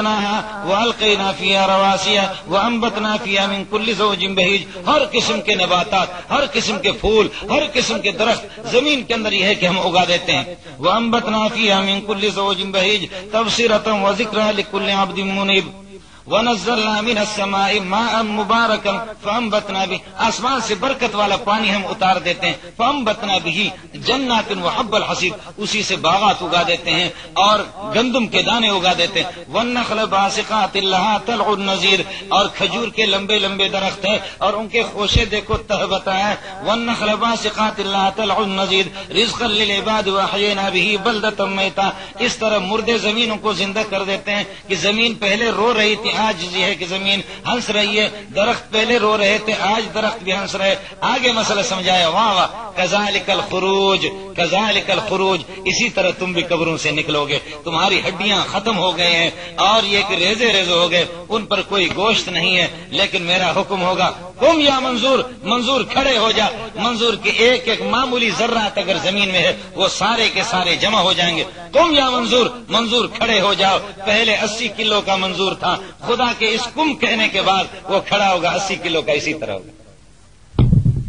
فأنبتناها وألقينا فيها رواسي وانبتنا فيها من كل زوج بهيج ہر قسم کے نباتات، ہر قسم کے پھول، ہر قسم کے درخت زمین کے اندر یہ ہے کہ ہم اگا دیتے ہیں۔ وانبتنا فيها من كل زوج بهيج تبصرة وذكرى لكل عبد منيب۔ ونزلنا من السماء ماء مباركا فانبتنا به. آسمان سے برکت والا پانی ہم اتار دیتے ہیں. فانبتنا به جنات وحب الحصيد اسی سے باغات اگا دیتے ہیں اور گندم کے دانے اگا دیتے ہیں. والنخل باسقات لها طلع النذير. اور کھجور کے لمبے لمبے درخت ہیں اور ان کے خوشے دیکھو تہ بتایا والنخل باسقات لها طلع النذير. رزقا للعباد واحيينا به بلدة ميتا. اس طرح مردے زمینوں کو زندہ کر دیتے ہیں کہ زمین پہلے رو رہی تھی آج یہ ہے کہ زمین ہنس رہی ہے، درخت پہلے رو رہے تھے، آج درخت بھی ہنس رہے۔ آگے مسئلہ سمجھایا، واہ واہ کزالک الخروج کزالک الخروج، اسی طرح تم بھی قبروں سے نکلو گے۔ تمہاری ہڈیاں ختم ہو گئے ہیں اور یہ کہ ریزے ریزے ہو گئے، ان پر کوئی گوشت نہیں ہے، لیکن میرا حکم ہوگا کم یا منظور منظور کھڑے ہو جا۔ منظور کی ایک ایک معمولی ذرات اگر زمین میں ہے، وہ سارے کے سارے جمع ہو جائیں گے۔ کم یا منظور منظور کھڑے ہو جاؤ۔ پہلے اسی کلو کا منظور تھا۔ خدا کے اس کم کہنے کے بعد وہ کھڑا ہوگا، اسی کلو کا اسی طرح ہوگا۔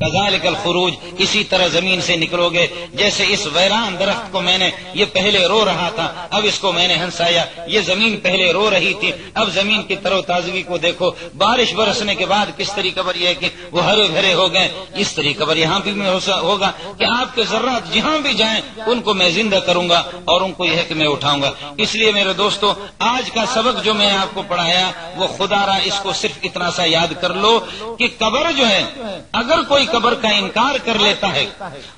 کزالک الخروج، اسی طرح زمین سے نکلو گے۔ جیسے اس ویران درخت کو میں نے، یہ پہلے رو رہا تھا، اب اس کو میں نے ہنسایا۔ یہ زمین پہلے رو رہی تھی، اب زمین کی ترو تازگی کو دیکھو۔ بارش برسنے کے بعد کس طریقے پر یہ کہ وہ ہرے بھرے ہو گئے؟ اس طریقے پر یہاں بھی ہوگا کہ آپ کے ذرات جہاں بھی جائیں، ان کو میں زندہ کروں گا اور ان کو یہ کہ میں اٹھاؤں گا۔ اس لیے میرے دوستو، آج کا سبق جو میں آپ کو پڑھایا، وہ خدا را اس کو صرف اتنا سا یاد کر لو کہ قبر جو ہے، اگر کوئی قبر کا انکار کر لیتا ہے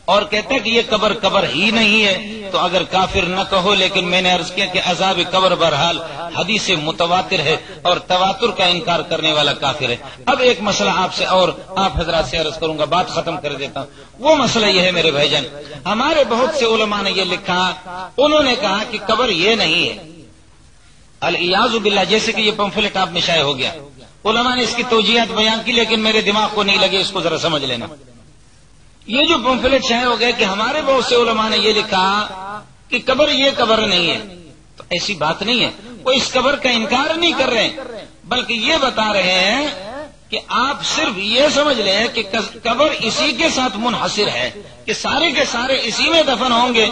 اور کہتا ہے کہ یہ قبر قبر ہی نہیں ہے تو اگر کافر نہ کہو، لیکن میں نے عرض کیا کہ عذاب قبر بہرحال حدیث متواتر ہے اور تواتر کا انکار کرنے والا کافر ہے۔ اب ایک مسئلہ آپ سے اور آپ حضرات سے عرض کروں گا، بات ختم کر دیتا ہوں۔ وہ مسئلہ یہ ہے میرے بھائی جان، ہمارے بہت سے علماء نے یہ لکھا، انہوں نے کہا کہ قبر یہ نہیں ہے۔ الیاز باللہ، جیسے کہ یہ پمفلٹ آپ میں شائع ہو گیا۔ علماء نے اس کی توجیحات بیان کی، لیکن میرے دماغ کو نہیں لگے، اس کو ذرا سمجھ لینا۔ یہ جو پمفلٹ شائع ہو گئے کہ ہمارے بہت سے علماء نے یہ لکھا کہ قبر یہ قبر نہیں ہے۔ تو ایسی بات نہیں ہے۔ وہ اس قبر کا انکار نہیں کر رہے، بلکہ یہ بتا رہے ہیں کہ آپ صرف یہ سمجھ لیں کہ قبر اسی کے ساتھ منحصر ہے، کہ سارے کے سارے اسی میں دفن ہوں گے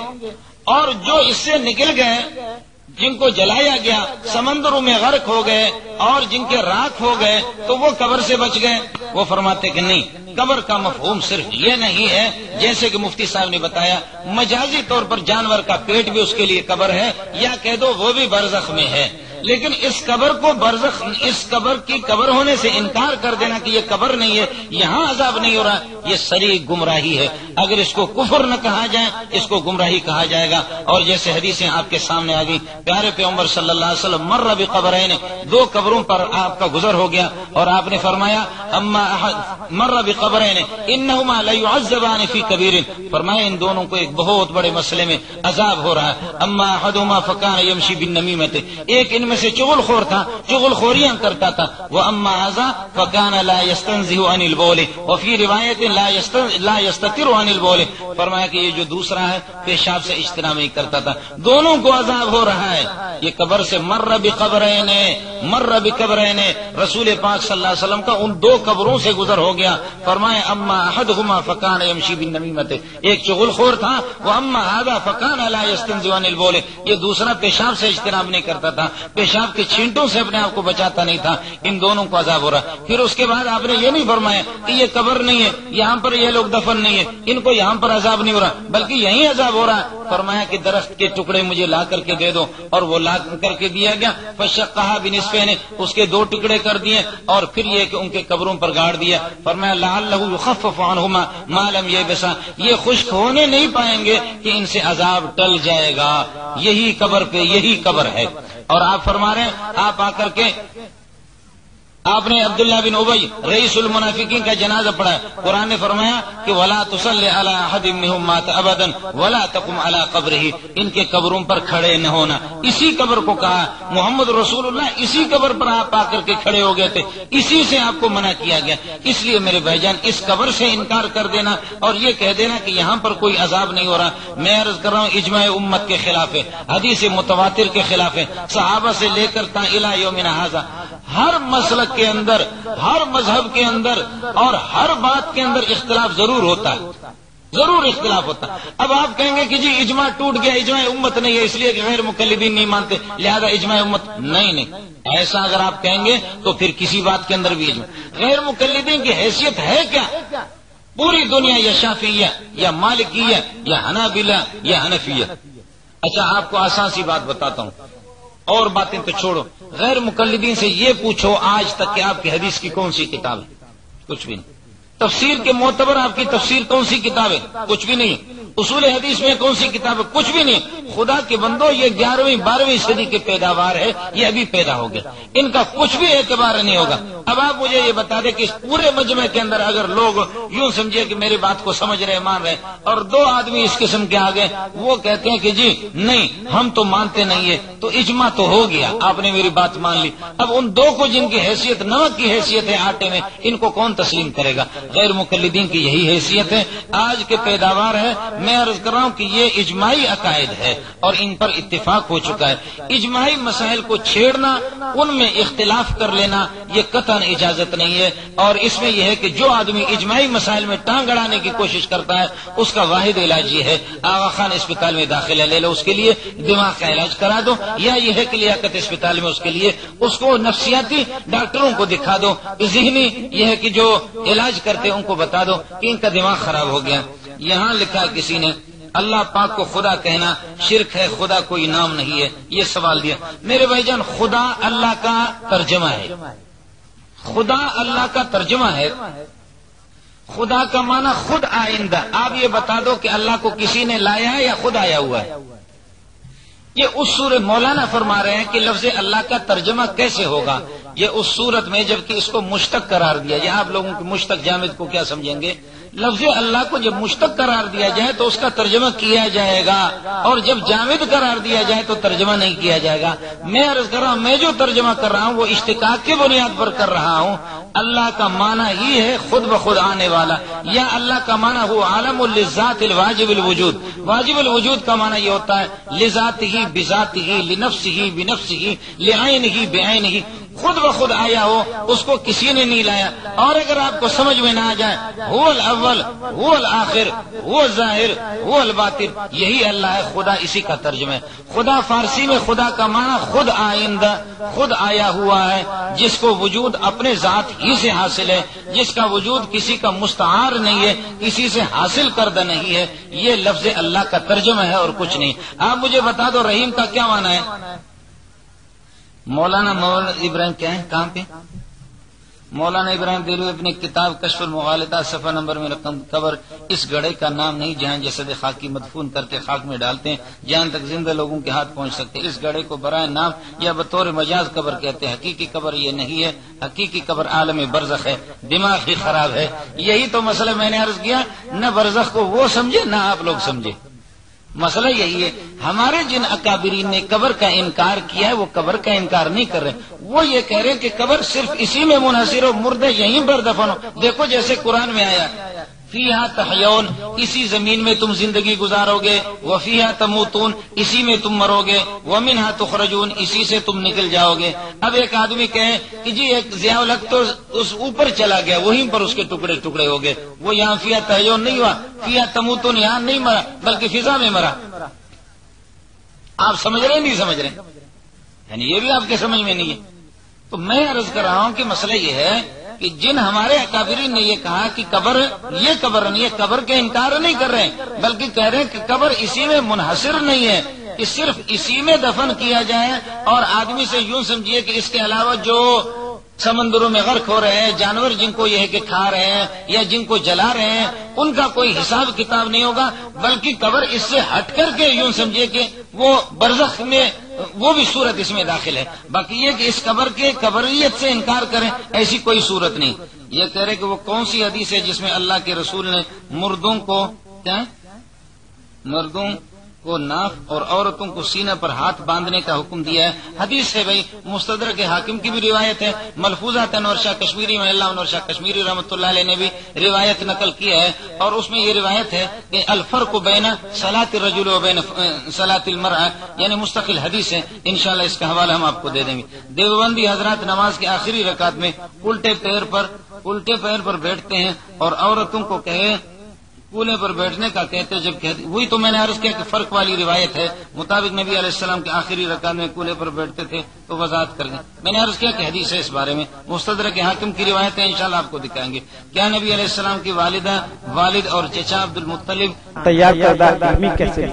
اور جو اس سے نکل گئے جن کو جلایا گیا، سمندروں میں غرق ہو گئے اور جن کے راکھ ہو گئے تو وہ قبر سے بچ گئے۔ وہ فرماتے کہ نہیں، قبر کا مفہوم صرف یہ نہیں ہے، جیسے کہ مفتی صاحب نے بتایا، مجازی طور پر جانور کا پیٹ بھی اس کے لیے قبر ہے، یا کہہ دو وہ بھی برزخ میں ہے۔ لیکن اس قبر کو برزخ، اس قبر کی قبر ہونے سے انکار کر دینا کہ یہ قبر نہیں ہے، یہاں عذاب نہیں ہو رہا، یہ سری گمراہی ہے۔ اگر اس کو کفر نہ کہا جائے، اس کو گمراہی کہا جائے گا۔ اور جیسے حدیثیں آپ کے سامنے آ گئی پیارے پہ عمر صلی اللہ علیہ وسلم، مر ربی قبر دو قبروں پر آپ کا گزر ہو گیا۔ اور آپ نے فرمایا، اما مر ربی قبر ان فی کبیر۔ فرمایا، ان دونوں کو ایک بہت بڑے مسئلے میں عذاب ہو رہا ہے۔ اما احدهما فکان یمشی بن ایک ان میں سے چغل خور تھا، چغل خوریاں کرتا تھا۔ وہ اما ازا فکان لا یستنزه عن البول۔ وفي روایت لا لا یستتر عن البول۔ فرمایا کہ یہ جو دوسرا ہے، پیشاب سے اجتناب نہیں کرتا تھا۔ دونوں کو عذاب ہو رہا ہے۔ یہ قبر سے مر بقبرین مر بقبرین رسول پاک صلی اللہ علیہ وسلم کا ان دو قبروں سے گزر ہو گیا۔ فرمایا اما احدهما فکان یمشی بالنمیمت ایک چغل خور تھا۔ وہ اما هذا فکان لا یستنزه عن البول۔ یہ دوسرا پیشاب سے اجتناب نہیں کرتا تھا۔ پیشاب کے چھینٹوں سے اپنے آپ کو بچاتا نہیں تھا، ان دونوں کو عذاب ہو رہا۔ پھر اس کے بعد آپ نے یہ نہیں فرمایا کہ یہ قبر نہیں ہے، یہاں پر یہ لوگ دفن نہیں ہے ان کو یہاں پر عذاب نہیں ہو رہا، بلکہ یہی عذاب ہو رہا۔ ہے فرمایا کہ درخت کے ٹکڑے مجھے لا کر کے دے دو، اور وہ لا کر کے دیا گیا۔ فشق کہا بنسفے نے اس کے دو ٹکڑے کر دیے، اور پھر یہ کہ ان کے قبروں پر گاڑ دیا۔ فرمایا لال لہو خف عنہما معلوم یہ بسا یہ خشک ہونے نہیں پائیں گے کہ ان سے عذاب ٹل جائے گا۔ یہی قبر پہ یہی قبر ہے۔ اور آپ فرما رہے ہیں آپ آ کر کے آپ نے عبداللہ بن ابئی رئیس المنافقین کا جنازہ پڑھا قرآن نے فرمایا کہ ولا تسل مات ابدن ولا تقم اللہ قبر ہی ان کے قبروں پر کھڑے نہ ہونا۔ اسی قبر کو کہا، محمد رسول اللہ، اسی قبر پر آپ آ کر کے کھڑے ہو گئے تھے۔ اسی سے آپ کو منع کیا گیا۔ اس لیے میرے بھائی جان، اس قبر سے انکار کر دینا اور یہ کہہ دینا کہ یہاں پر کوئی عذاب نہیں ہو رہا۔ میں عرض کر رہا ہوں، اجماع امت کے خلاف ہے، حدیث متواتر کے خلاف ہے۔ صحابہ سے لے کر تا یومنا ہر مسلک کے اندر، ہر مذہب کے اندر اور ہر بات کے اندر اختلاف ضرور ہوتا ہے۔ ضرور اختلاف ہوتا ہے۔ اب آپ کہیں گے کہ جی اجماع ٹوٹ گیا، اجماع امت نہیں ہے، اس لیے کہ غیر مقلدین نہیں مانتے۔ لہذا اجماع امت نہیں نہیں۔ ایسا اگر آپ کہیں گے تو پھر کسی بات کے اندر بھی اجماع۔ غیر مقلدین کی حیثیت ہے کیا؟ پوری دنیا یا شافیہ یا مالکیہ یا حنابلہ یا حنفیہ۔ اچھا آپ کو آسان سی بات بتاتا ہوں۔ اور باتیں تو چھوڑو۔ غیر مقلدین سے یہ پوچھو، آج تک کہ آپ کی حدیث کی کون سی کتاب ہے؟ کچھ بھی نہیں۔ تفسیر کے معتبر آپ کی تفسیر کون سی کتاب ہے؟ کچھ بھی نہیں. اصول حدیث میں کون سی کتاب ہے؟ کچھ بھی نہیں. خدا کے بندو یہ گیارہویں، بارہویں صدی کے پیداوار ہے، یہ ابھی پیدا ہو گیا. ان کا کچھ بھی اعتبار نہیں ہوگا. اب آپ مجھے یہ بتا دیں کہ اس پورے مجمع کے اندر اگر لوگ یوں سمجھے کہ میری بات کو سمجھ رہے، مان رہے، اور دو آدمی اس قسم کے آگے، وہ کہتے ہیں کہ جی نہیں، ہم تو مانتے نہیں ہے تو اجماع تو ہو گیا، آپ نے میری بات مان لی۔ اب ان دو کو جن کی حیثیت، نمک کی حیثیت ہے آٹے میں، ان کو کون تسلیم کرے گا؟ غیر مقلدین کی یہی حیثیت ہے۔ آج کے پیداوار ہے۔ میں عرض کر رہا ہوں کہ یہ اجماعی عقائد ہے اور ان پر اتفاق ہو چکا ہے۔ اجماعی مسائل کو چھیڑنا، ان میں اختلاف کر لینا، یہ قطن اجازت نہیں ہے۔ اور اس میں یہ ہے کہ جو آدمی اجماعی مسائل میں ٹانگ اڑانے کی کوشش کرتا ہے، اس کا واحد علاج یہ ہے۔ آغا خان اسپتال میں داخلہ لے لو اس کے لیے، دماغ کا علاج کرا دو۔ یا یہ ہے کہ لیاقت اسپتال میں اس کے لیے، اس کو نفسیاتی ڈاکٹروں کو دکھا دو۔ ذہنی یہ ہے کہ جو علاج کرتے ان کو بتا دو کہ ان کا دماغ خراب ہو گیا۔ یہاں لکھا کسی نے، اللہ پاک کو خدا کہنا شرک ہے، خدا کوئی نام نہیں ہے۔ یہ سوال دیا۔ میرے بھائی جان، خدا اللہ کا ترجمہ ہے۔ خدا اللہ کا ترجمہ ہے۔ خدا کا معنی خود آئندہ۔ آپ یہ بتا دو کہ اللہ کو کسی نے لایا ہے یا خود آیا ہوا ہے۔ یہ اس سور مولانا فرما رہے ہیں کہ لفظ اللہ کا ترجمہ کیسے ہوگا۔ یہ اس صورت میں جبکہ اس کو مشتق قرار دیا جائے، آپ لوگوں کی مشتق جامد کو کیا سمجھیں گے؟ لفظ اللہ کو جب مشتق قرار دیا جائے تو اس کا ترجمہ کیا جائے گا، اور جب جامد قرار دیا جائے تو ترجمہ نہیں کیا جائے گا۔ میں عرض کر رہا ہوں، میں جو ترجمہ کر رہا ہوں وہ اشتقاق کی بنیاد پر کر رہا ہوں۔ اللہ کا معنی ہی ہے خود بخود آنے والا، یا اللہ کا معنی ہو عالم الزات الواجب الوجود۔ واجب الوجود کا معنی یہ ہوتا ہے لذات ہی بذات ہی لنفس ہی بنفس ہی لعین ہی بےآن ہی خود بخود آیا ہو، اس کو کسی نے نہیں لایا۔ اور اگر آپ کو سمجھ میں نہ آ جائے وہ الاول وہ الآخر وہ ظاہر وہ الباطر یہی اللہ ہے، خدا اسی کا ترجمہ ہے۔ خدا فارسی میں، خدا کا معنی خود آئندہ، خود آیا ہوا ہے، جس کو وجود اپنے ذات ہی سے حاصل ہے، جس کا وجود کسی کا مستعار نہیں ہے، کسی سے حاصل کردہ نہیں ہے۔ یہ لفظ اللہ کا ترجمہ ہے اور کچھ نہیں۔ آپ مجھے بتا دو، رحیم کا کیا معنی ہے؟ مولانا مولانا ابراہیم کیا ہے کہاں پہ؟ مولانا ابراہیم دلو اپنی کتاب کشف المغالطہ، صفحہ نمبر میں رقم قبر، اس گڑھے کا نام نہیں، جہاں جسد خاکی مدفون کر کے خاک میں ڈالتے ہیں، جہاں تک زندہ لوگوں کے ہاتھ پہنچ سکتے ہیں۔ اس گڑھے کو برائے نام یا بطور مجاز قبر کہتے ہیں۔ حقیقی قبر یہ نہیں ہے۔ حقیقی قبر عالم برزخ ہے، دماغ ہی خراب ہے۔ یہی تو مسئلہ میں نے عرض کیا، نہ برزخ کو وہ سمجھے، نہ آپ لوگ سمجھے۔ مسئلہ یہی ہے، ہمارے جن اکابرین نے قبر کا انکار کیا ہے، وہ قبر کا انکار نہیں کر رہے۔ وہ یہ کہہ رہے کہ قبر صرف اسی میں منحصر ہو، مردے یہیں پر دفن ہو۔ دیکھو جیسے قرآن میں آیا فیحا تحیون، اسی زمین میں تم زندگی گزارو گے وہ تموتون، اسی میں تم مرو گے وہ منہا تخرجون، اسی سے تم نکل جاؤ گے اب ایک آدمی کہے کہ جی ایک ضیاء الحق تو اس اوپر چلا گیا، وہیں پر اس کے ٹکڑے ٹکڑے ہو گئے۔ وہ یہاں فیا تحیون نہیں ہوا فیا تموتون یہاں نہیں مرا، بلکہ فضا میں مرا۔ آپ سمجھ رہے نہیں سمجھ رہے یعنی یہ بھی آپ کے سمجھ میں نہیں ہے۔ تو میں عرض کر رہا ہوں کہ مسئلہ یہ ہے کہ جن ہمارے اکابرین نے یہ کہا کہ قبر، یہ قبر نہیں ہے، قبر کے انکار نہیں کر رہے ہیں، بلکہ کہہ رہے ہیں کہ قبر اسی میں منحصر نہیں ہے کہ صرف اسی میں دفن کیا جائے اور آدمی سے یوں سمجھیے کہ اس کے علاوہ جو سمندروں میں غرق ہو رہے ہیں، جانور جن کو یہ کہ کھا رہے ہیں یا جن کو جلا رہے ہیں، ان کا کوئی حساب کتاب نہیں ہوگا، بلکہ قبر اس سے ہٹ کر کے یوں سمجھیے کہ وہ برزخ میں وہ بھی صورت اس میں داخل ہے۔ باقی یہ کہ اس قبر کے قبریت سے انکار کریں، ایسی کوئی صورت نہیں۔ یہ کہہ رہے کہ وہ کون سی حدیث ہے جس میں اللہ کے رسول نے مردوں کو کیا مردوں کو ناف اور عورتوں کو سینہ پر ہاتھ باندھنے کا حکم دیا ہے۔ حدیث ہے بھائی مستدر کے حاکم کی بھی روایت ہے۔ ملفوظہ نور شاہ کشمیری میں اللہ نور شاہ کشمیری رحمۃ اللہ علیہ نے بھی روایت نقل کیا ہے۔ اور اس میں یہ روایت ہے کہ الفر کو بینا سلاط رجول و بین سلاط المر یعنی مستقل حدیث ہے۔ انشاءاللہ اس کا حوالہ ہم آپ کو دے دیں گے۔ دیوبندی حضرات نماز کے آخری رکعت میں الٹے پیر پر، الٹے پیر پر بیٹھتے ہیں اور عورتوں کو کہے کولے پر بیٹھنے کا کہتے جب کہتے وہی تو میں نے عرض کیا کہ فرق والی روایت ہے۔ مطابق نبی علیہ السلام کے آخری رکعت میں کولے پر بیٹھتے تھے تو وضاحت کر دیں۔ میں نے عرض کیا کہ حدیث ہے اس بارے میں۔ مستدر کے حاکم کی روایت ہے انشاءاللہ آپ کو دکھائیں گے۔ کیا نبی علیہ السلام کی والدہ والد اور چچا عبد المطلب تیار کردہ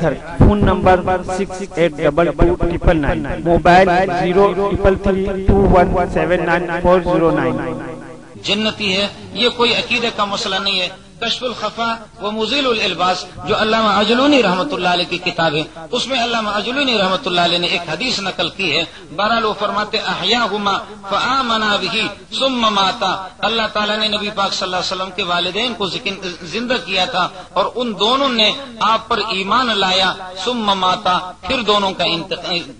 گھر phone number six eight double two triple nine mobile zero triple three two one seven nine four zero nine جنتی ہے یہ کوئی عقیدے کا مسئلہ نہیں ہے۔ کشف الخفا و مزیل الباس جو علامہ اجلونی رحمۃ اللہ علیہ کی کتاب ہے، اس میں علامہ اجلونی رحمۃ اللہ علیہ نے ایک حدیث نقل کی ہے، بہرحال وہ فرماتے احیا ہما فآمنا بھی ماتا. اللہ تعالیٰ نے نبی پاک صلی اللہ علیہ وسلم کے والدین کو زندہ کیا تھا، اور ان دونوں نے آپ پر ایمان لایا سم ماتا، پھر دونوں کا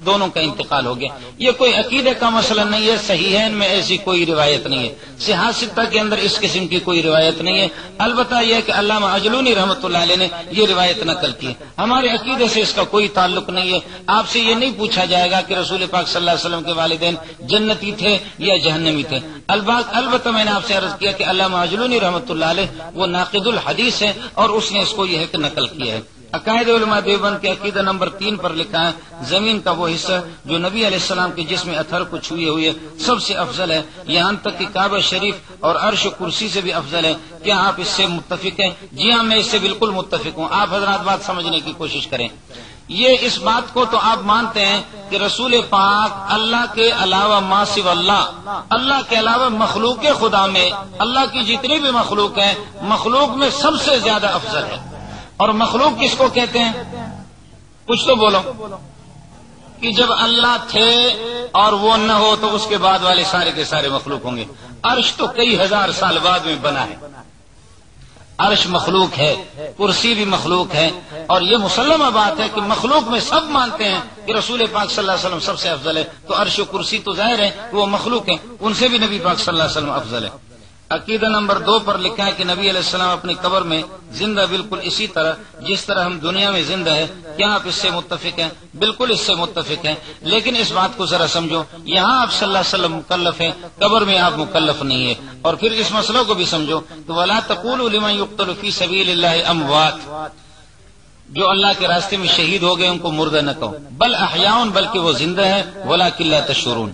دونوں کا انتقال ہو گیا۔ یہ کوئی عقیدے کا مسئلہ نہیں ہے صحیح ہے ان میں ایسی کوئی روایت نہیں ہے۔ سیاستہ کے اندر اس قسم کی کوئی روایت نہیں ہے۔ البتہ یہ ہے کہ علامہ اجلونی رحمۃ اللہ علیہ نے یہ روایت نقل کی۔ ہمارے عقیدے سے اس کا کوئی تعلق نہیں ہے۔ آپ سے یہ نہیں پوچھا جائے گا کہ رسول پاک صلی اللہ علیہ وسلم کے والدین جنتی تھے یا جہنمی تھے۔ البتہ میں نے آپ سے عرض کیا کہ علامہ اجلونی رحمۃ اللہ علیہ وہ ناقد الحدیث ہے اور اس نے اس کو یہ نقل کیا ہے۔ عقائد علماء دیوبند کے عقیدہ نمبر تین پر لکھا ہے، زمین کا وہ حصہ جو نبی علیہ السلام کے جسم اتھر کو چھوئے ہوئے سب سے افضل ہے یہاں تک کہ کعبہ شریف اور عرش و کرسی سے بھی افضل ہے۔ کیا آپ اس سے متفق ہیں؟ جی ہاں میں اس سے بالکل متفق ہوں۔ آپ حضرات بات سمجھنے کی کوشش کریں۔ یہ اس بات کو تو آپ مانتے ہیں کہ رسول پاک اللہ کے علاوہ ماسو اللہ اللہ کے علاوہ مخلوق خدا میں، اللہ کی جتنی بھی مخلوق ہے مخلوق میں سب سے زیادہ افضل ہے۔ اور مخلوق کس کو کہتے ہیں؟ کچھ تو بولو۔ کہ جب اللہ تھے اور وہ نہ ہو تو اس کے بعد والے سارے کے سارے مخلوق ہوں گے۔ عرش تو کئی ہزار سال بعد میں بنا ہے۔ عرش مخلوق ہے، کرسی بھی مخلوق ہے۔ اور یہ مسلمہ بات ہے کہ مخلوق میں سب مانتے ہیں کہ رسول پاک صلی اللہ علیہ وسلم سب سے افضل ہے۔ تو عرش و کرسی تو ظاہر ہے وہ مخلوق ہیں۔ ان سے بھی نبی پاک صلی اللہ علیہ وسلم افضل ہے عقیدہ نمبر دو پر لکھا ہے کہ نبی علیہ السلام اپنی قبر میں زندہ بالکل اسی طرح، جس طرح ہم دنیا میں زندہ ہے کیا آپ اس سے متفق ہیں؟ بالکل اس سے متفق ہیں۔ لیکن اس بات کو ذرا سمجھو، یہاں آپ صلی اللہ علیہ وسلم مکلف ہیں، قبر میں آپ مکلف نہیں ہے اور پھر اس مسئلہ کو بھی سمجھو، تو ولا تقول علما فی سبیل اللہ اموات جو اللہ کے راستے میں شہید ہو گئے، ان کو مردہ نہ کہو۔ بل احیاؤن بلکہ وہ زندہ ہے ولا قلعہ تشورون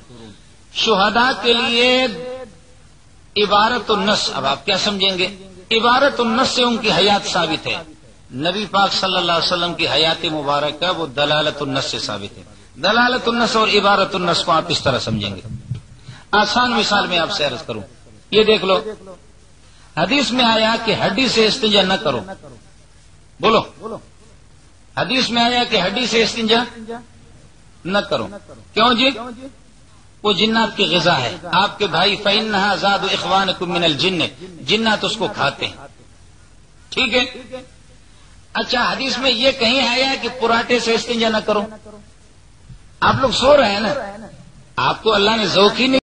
شہدا کے لیے عبارت النس، اب آپ کیا سمجھیں گے؟ عبارت النس سے ان کی حیات ثابت ہے۔ نبی پاک صلی اللہ علیہ وسلم کی حیات مبارک ہے، وہ دلالت النس سے ثابت ہے۔ دلالت النس اور عبارت النس کو آپ اس طرح سمجھیں گے۔ آسان مثال میں آپ سے عرض کروں۔ یہ دیکھ لو۔ حدیث میں آیا کہ ہڈی سے استنجا نہ کرو۔ بولو۔ حدیث میں آیا کہ ہڈی سے استنجا نہ کرو۔ کیوں جی؟ وہ جنات کی غذا ہے۔ آپ کے بھائی فین نہ آزاد اخوان کو من الجن۔ جنات اس کو کھاتے ہیں۔ ٹھیک ہے؟ اچھا حدیث میں یہ کہیں آیا ہے کہ پراٹھے سے استنجا نہ کرو۔ آپ لوگ سو رہے ہیں نا؟ آپ کو اللہ نے ذوق ہی نہیں